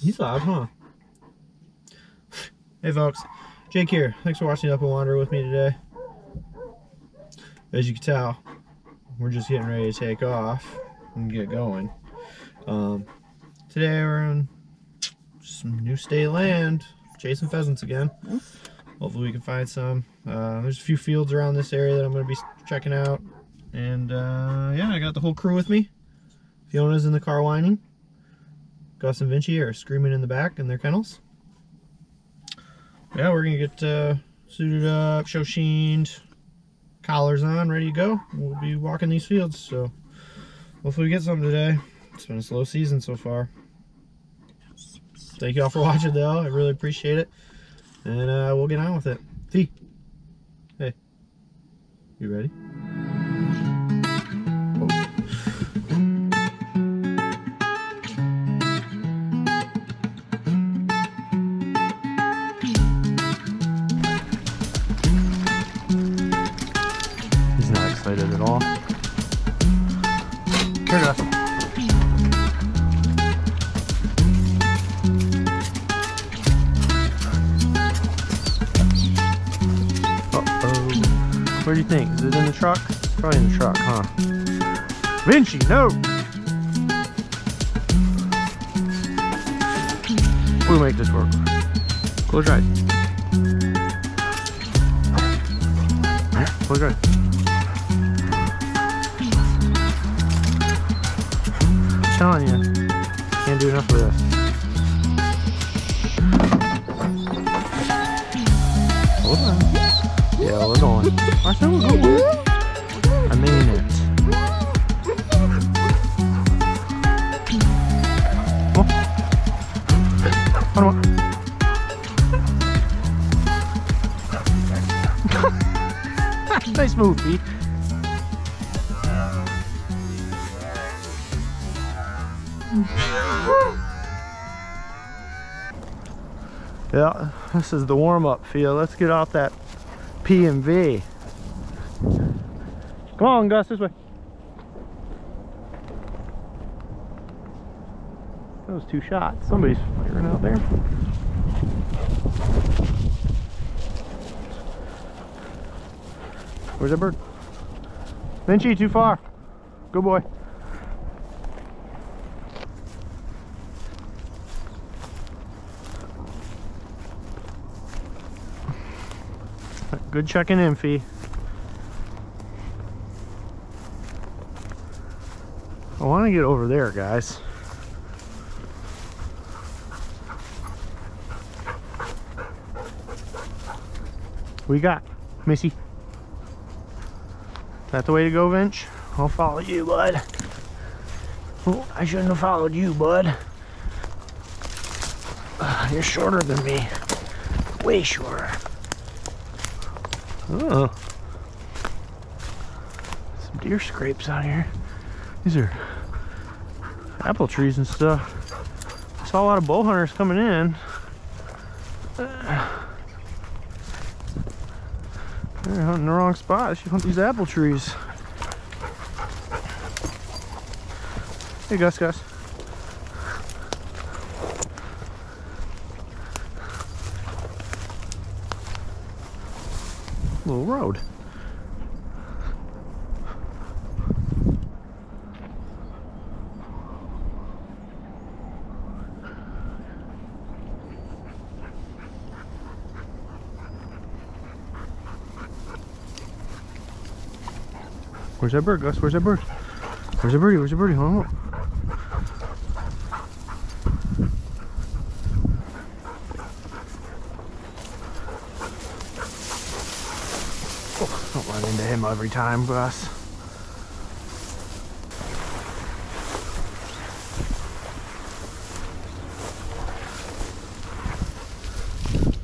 He's loud, huh? Hey folks, Jake here. Thanks for watching Up and Wander with me today. As you can tell, we're just getting ready to take off and get going. Um, today we're in some new state land, chasing pheasants again. Hopefully we can find some. Uh, there's a few fields around this area that I'm going to be checking out. And uh, yeah, I got the whole crew with me. Fiona's in the car whining. Gus and Vinci are screaming in the back in their kennels. Yeah, we're gonna get uh, suited up, show sheened, collars on, ready to go. We'll be walking these fields, so hopefully we get something today. It's been a slow season so far. Thank you all for watching though, I really appreciate it. And uh, we'll get on with it. Fee, hey, you ready? Truck? Probably in the truck, huh? Vinci, no! We'll make this work. Close your eyes. Close your eyes. Telling you, can't do enough of this. Hold on. Yeah, we're going. I said we're going. On. Nice move, Pete. Yeah, this is the warm-up field. Let's get off that P and V. Come on, Gus, this way. Those two shots. Somebody's firing out there. Where's that bird? Vinci, too far. Good boy. Good checking in, Fee. I want to get over there, guys. You got, Missy? That the way to go, Vince? I'll follow you, bud. Oh, I shouldn't have followed you, bud. Uh, you're shorter than me. Way shorter. Oh. Some deer scrapes out here. These are apple trees and stuff. I saw a lot of bow hunters coming in. Uh, they're hunting the wrong spot. They should hunt these apple trees. Hey, Gus, Gus. Little road. Where's that bird, Gus? Where's that bird? Where's the birdie? Where's the birdie? Hold on. Oh, don't run into him every time, Gus.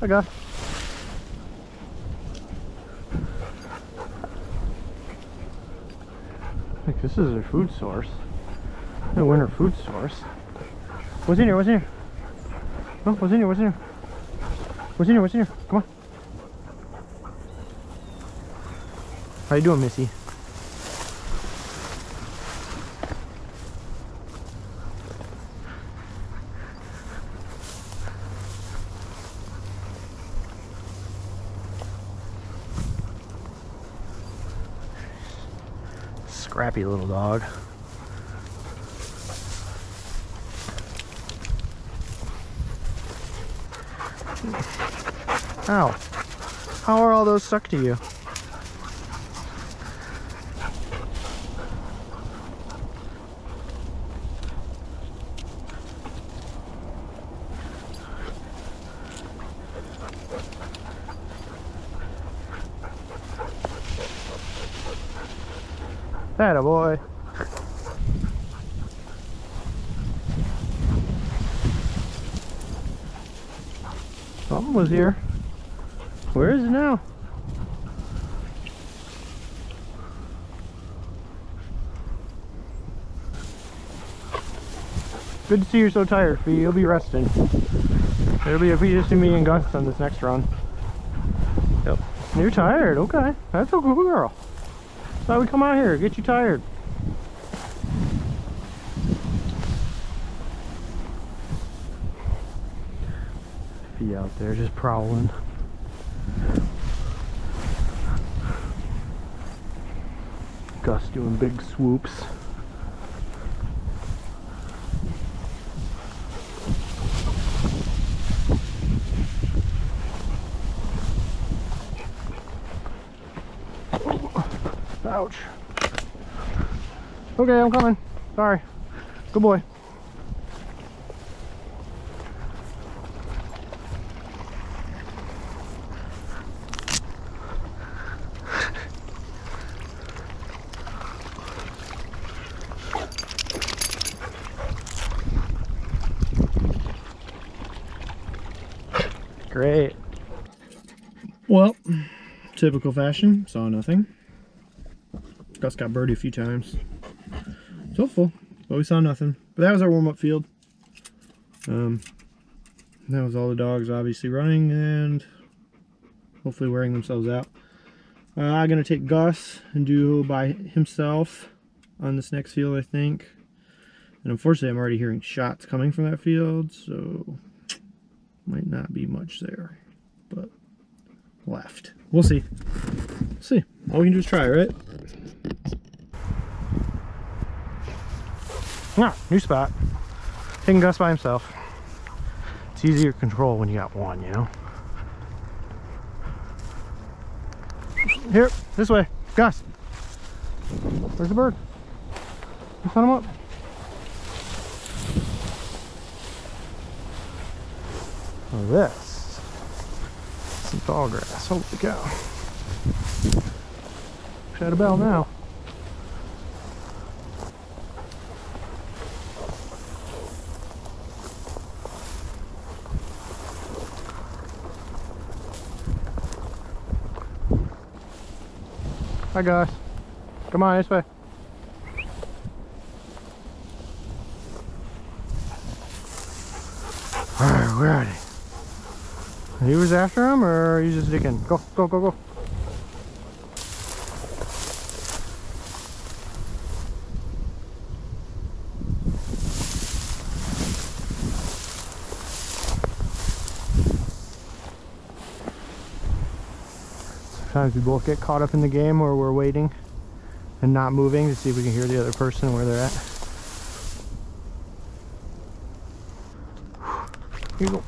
Hi, Gus. This is their food source. Their winter food source. What's in here? What's in here? No, what's in here? What's in here? What's in here? What's in here? Come on. How you doing, Missy? Scrappy little dog. Ow. How are all those stuck to you? That a boy. Something was here. Where is it now? Good to see you're so tired, Fee. You'll be resting. It'll be, it'll be just me and Gus on this next run. Yep. You're tired. Okay. That's a good girl. That's why we come out here. Get you tired. Fee out there just prowling. Gus doing big swoops. Ouch. Okay, I'm coming. Sorry. Good boy. Great. Well, typical fashion, saw nothing. Gus got birdie a few times. It's hopeful, but we saw nothing. But that was our warm-up field. Um, that was all the dogs obviously running and hopefully wearing themselves out. Uh, I'm going to take Gus and do by himself on this next field, I think. And unfortunately, I'm already hearing shots coming from that field, so might not be much there. But left. We'll see. See. All we can do is try, right? Ah, new spot. Taking Gus by himself. It's easier to control when you got one, you know? Here, this way. Gus. Where's the bird? Let's hunt him up. This. Some tall grass. Holy cow. Shut a bell now. Hi guys. Come on, this way. Alright, where are they? He was after him or are you just digging? Go, go, go, go. Sometimes we both get caught up in the game where we're waiting and not moving to see if we can hear the other person where they're at. Here you go.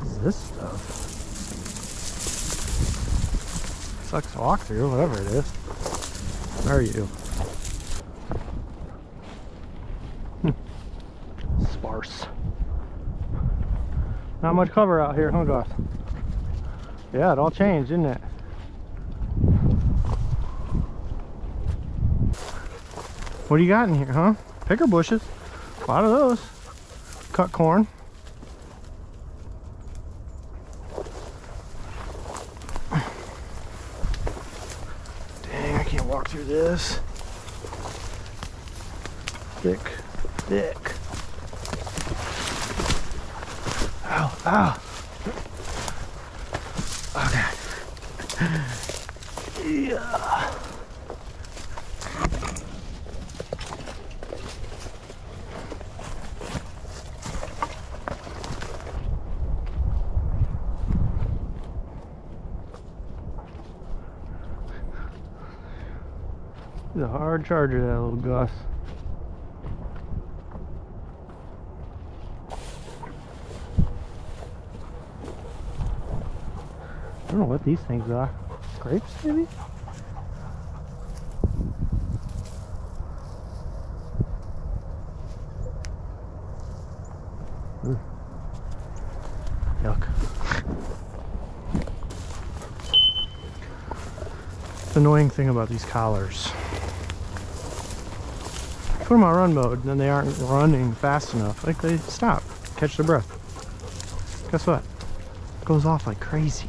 What is this stuff? Sucks to walk through, whatever it is. Where are you? Sparse. Not much cover out here, huh, Gus? Yeah, it all changed, didn't it? What do you got in here, huh? Picker bushes. A lot of those. Cut corn. thick, thick. Ow, ow. Okay. Yeah. He's a hard charger, that little Gus. Don't know what these things are. Grapes, maybe? Yuck. Annoying thing about these collars. Put them on run mode, and then they aren't running fast enough. Like they stop, catch their breath. Guess what? It goes off like crazy.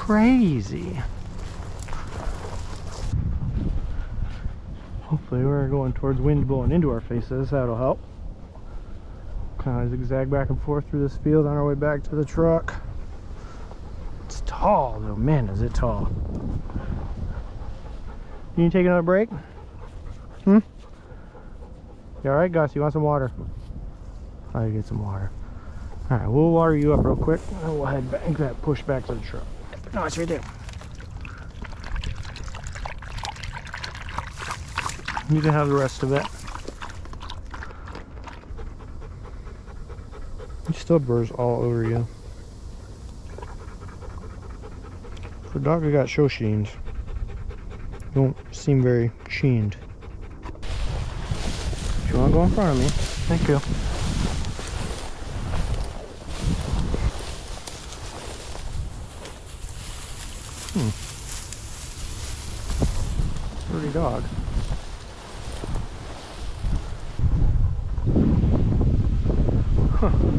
Crazy. Hopefully we're going towards wind blowing into our faces. That'll help. Kind of zigzag back and forth through this field on our way back to the truck. It's tall though, man, is it tall. You need to take another break? Hmm? You alright, Gus? You want some water? I'll get some water. Alright, we'll water you up real quick and we'll head back that push back to the truck. No, it's right there. You can have the rest of it. You still burrs all over you. For a dog who got show sheens, don't seem very sheened. If you want to go in front of me, thank you. Hmm. Pretty dog. Huh.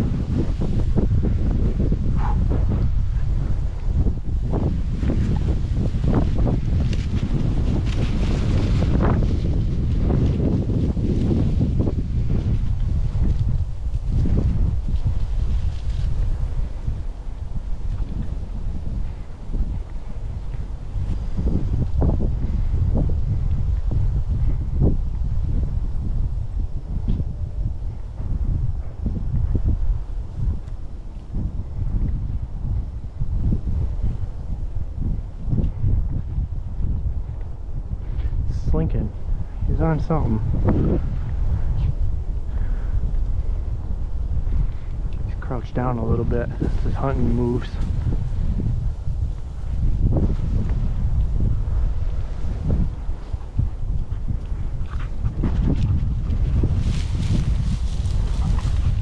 He's on something. He's crouched down a little bit his hunting moves.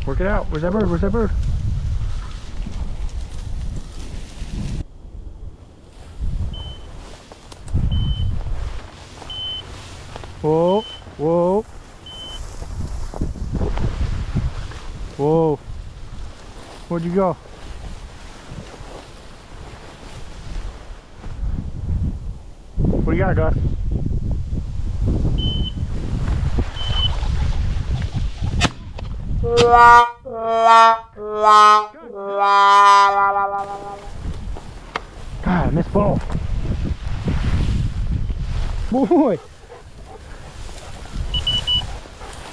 Work it out. Where's that bird? Where's that bird? Whoa, whoa. Whoa. Where'd you go? What do you got, Gus? God, I missed both. Boy.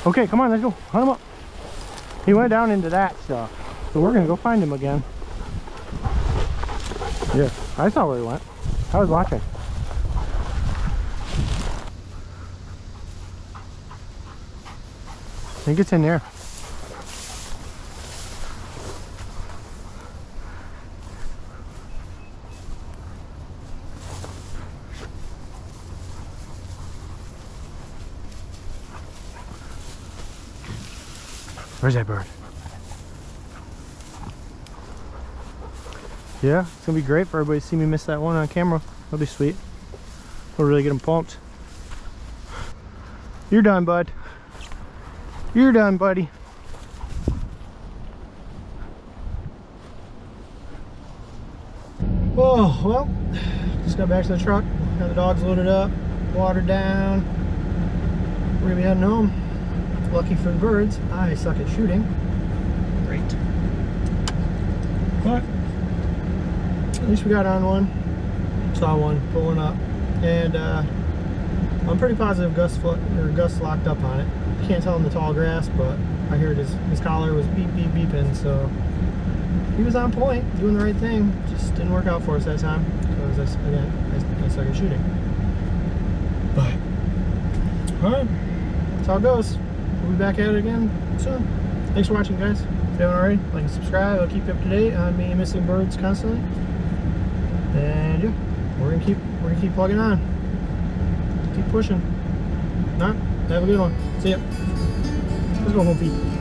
Okay, come on, let's go. Hunt him up. He went down into that stuff. So we're gonna go find him again. Yeah, I saw where he went. I was watching. I think it's in there. Where's that bird? Yeah, it's gonna be great for everybody to see me miss that one on camera. That'll be sweet. We'll really get them pumped. You're done, bud. You're done, buddy. Oh, well, just got back to the truck. Got the dogs loaded up, watered down. We're gonna be heading home. Lucky for the birds, I suck at shooting. Great. But at least we got on one. Saw one, put one up. And uh, I'm pretty positive Gus, or Gus locked up on it. Can't tell in the tall grass, but I heard his, his collar was beep, beep, beeping, so he was on point, doing the right thing. Just didn't work out for us that time because, again, I, I suck at shooting. But, alright, that's how it goes. We'll be back at it again soon. Thanks for watching, guys. If you haven't already, like and subscribe. I'll keep you up to date on me missing birds constantly. And yeah, we're gonna keep we're gonna keep plugging on. Keep pushing. Alright, have a good one. See ya. Let's go home feet.